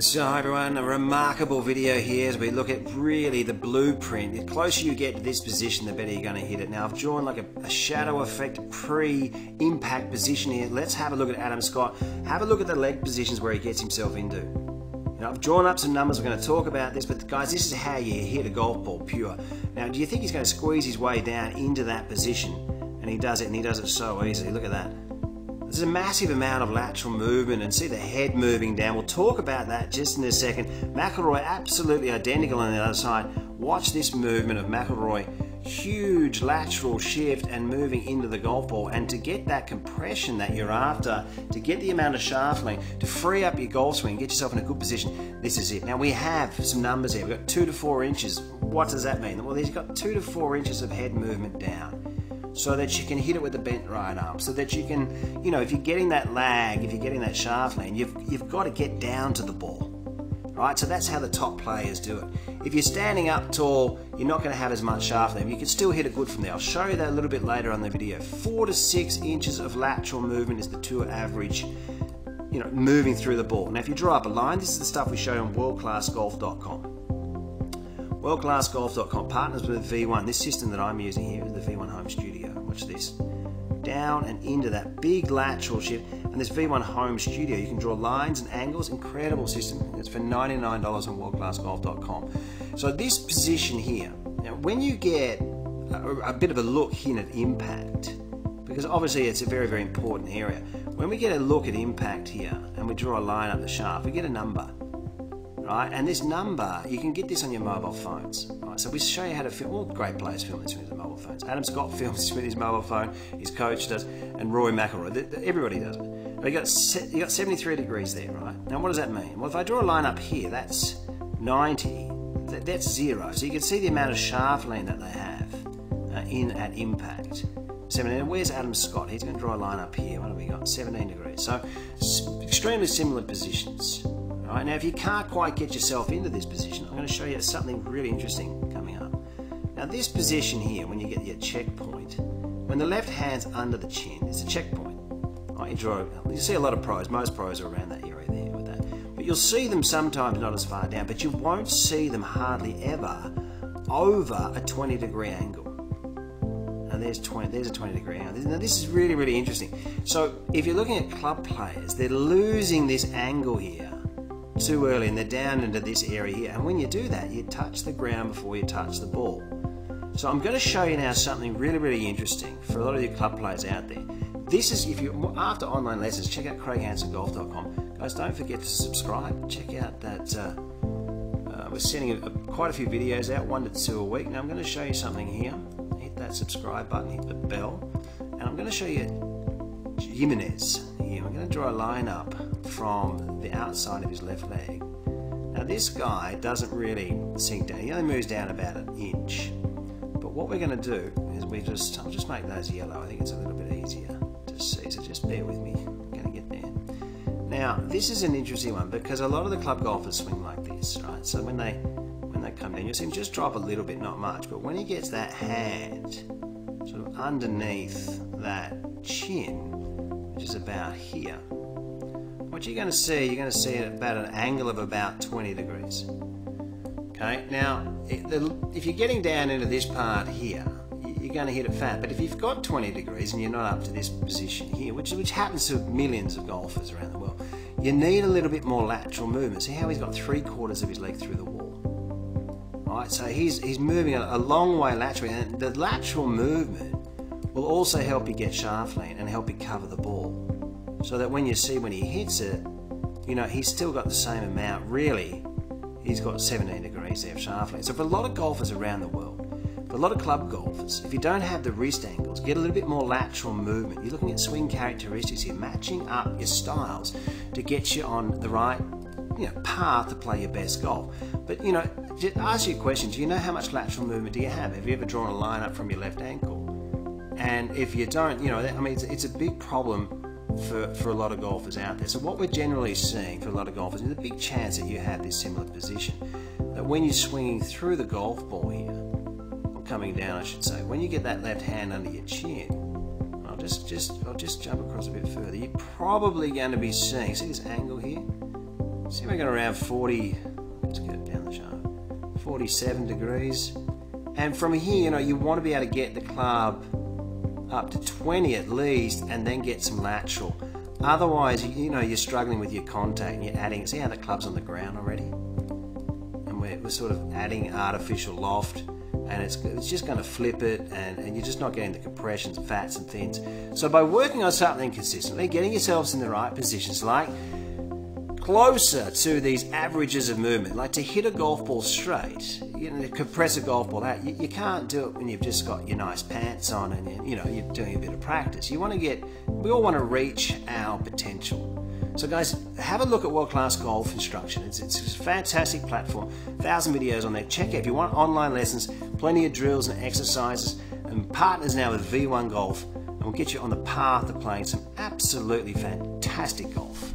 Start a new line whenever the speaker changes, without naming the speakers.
So everyone, a remarkable video here as we look at really the blueprint. The closer you get to this position, the better you're going to hit it. Now I've drawn like a, a shadow effect pre-impact position here. Let's have a look at Adam Scott. Have a look at the leg positions where he gets himself into. Know, I've drawn up some numbers, we're going to talk about this, but guys, this is how you hit a golf ball pure. Now, do you think he's going to squeeze his way down into that position? And he does it, and he does it so easily. Look at that. There's a massive amount of lateral movement and see the head moving down. We'll talk about that just in a second. McIlroy absolutely identical on the other side. Watch this movement of McIlroy. Huge lateral shift and moving into the golf ball. And to get that compression that you're after, to get the amount of shaft lean, to free up your golf swing, get yourself in a good position, this is it. Now we have some numbers here. We've got two to four inches. What does that mean? Well, he's got two to four inches of head movement down so that you can hit it with a bent right arm, so that you can, you know, if you're getting that lag, if you're getting that shaft lean, you've, you've got to get down to the ball, right? So that's how the top players do it. If you're standing up tall, you're not going to have as much shaft lean. You can still hit it good from there. I'll show you that a little bit later on the video. Four to six inches of lateral movement is the tour average, you know, moving through the ball. Now, if you draw up a line, this is the stuff we show on worldclassgolf.com. WorldClassGolf.com partners with V1. This system that I'm using here is the V1 Home Studio. Watch this. Down and into that big lateral shift. And this V1 Home Studio, you can draw lines and angles. Incredible system. It's for $99 on WorldClassGolf.com. So this position here, now when you get a, a bit of a look in at impact, because obviously it's a very, very important area. When we get a look at impact here and we draw a line up the shaft, we get a number right? And this number, you can get this on your mobile phones, right? So we show you how to film. All great players film this with their mobile phones. Adam Scott films with his mobile phone. His coach does, and Rory McIlroy. Everybody does it. You got you got 73 degrees there, right? Now what does that mean? Well, if I draw a line up here, that's 90. That's zero. So you can see the amount of shaft lean that they have uh, in at impact. 17. Where's Adam Scott? He's going to draw a line up here. What have we got? 17 degrees. So extremely similar positions. Right, now if you can't quite get yourself into this position, I'm going to show you something really interesting coming up. Now this position here, when you get your checkpoint, when the left hand's under the chin, it's a checkpoint. Right, you draw, you see a lot of pros, most pros are around that area there with that. But you'll see them sometimes not as far down, but you won't see them hardly ever over a 20 degree angle. And there's 20, there's a 20 degree angle. Now this is really, really interesting. So if you're looking at club players, they're losing this angle here too early and they're down into this area here. And when you do that, you touch the ground before you touch the ball. So I'm going to show you now something really, really interesting for a lot of you club players out there. This is, if you after online lessons, check out craighansongolf.com. Guys, don't forget to subscribe. Check out that. Uh, uh, we're sending a, a, quite a few videos out, one to two a week. Now I'm going to show you something here. Hit that subscribe button, hit the bell, and I'm going to show you Jimenez. Here, I'm going to draw a line up from the outside of his left leg. Now this guy doesn't really sink down, he only moves down about an inch. But what we're going to do is we just, I'll just make those yellow, I think it's a little bit easier to see, so just bear with me, I'm going to get there. Now this is an interesting one because a lot of the club golfers swing like this, right? So when they when they come down, you'll see him just drop a little bit, not much, but when he gets that hand sort of underneath that chin, which is about here, what you're going to see, you're going to see it at about an angle of about 20 degrees. Okay, now if you're getting down into this part here, you're going to hit it fat. But if you've got 20 degrees and you're not up to this position here, which, which happens to millions of golfers around the world, you need a little bit more lateral movement. See how he's got three quarters of his leg through the wall. Right, so he's, he's moving a, a long way laterally, and the lateral movement will also help you get shaft lean and help you cover the ball so that when you see when he hits it, you know, he's still got the same amount. Really, he's got 17 degrees of shaft lean. So for a lot of golfers around the world, for a lot of club golfers, if you don't have the wrist angles, get a little bit more lateral movement. You're looking at swing characteristics here, matching up your styles to get you on the right you know, path to play your best golf. But you know, just ask you a question: Do you know how much lateral movement do you have? Have you ever drawn a line up from your left ankle? And if you don't, you know, I mean, it's a big problem for, for a lot of golfers out there. So what we're generally seeing for a lot of golfers is a big chance that you have this similar position. That when you're swinging through the golf ball here, or coming down I should say, when you get that left hand under your chin, I'll just, just, I'll just jump across a bit further, you're probably going to be seeing, see this angle here? See, we're going around 40, let's it down the shaft, 47 degrees. And from here, you know, you want to be able to get the club up to 20 at least and then get some lateral. Otherwise, you know, you're struggling with your contact and you're adding, see how the club's on the ground already? And we're, we're sort of adding artificial loft and it's, it's just going to flip it and, and you're just not getting the compressions, fats and thins. So by working on something consistently, getting yourselves in the right positions like closer to these averages of movement, like to hit a golf ball straight, you know, to compress a golf ball out, you, you can't do it when you've just got your nice pants on and you, you know you're doing a bit of practice. You want to get, we all want to reach our potential. So guys, have a look at World Class Golf Instruction. It's, it's a fantastic platform, thousand videos on there. Check it if you want online lessons, plenty of drills and exercises, and partners now with V1 Golf, and we'll get you on the path of playing some absolutely fantastic golf.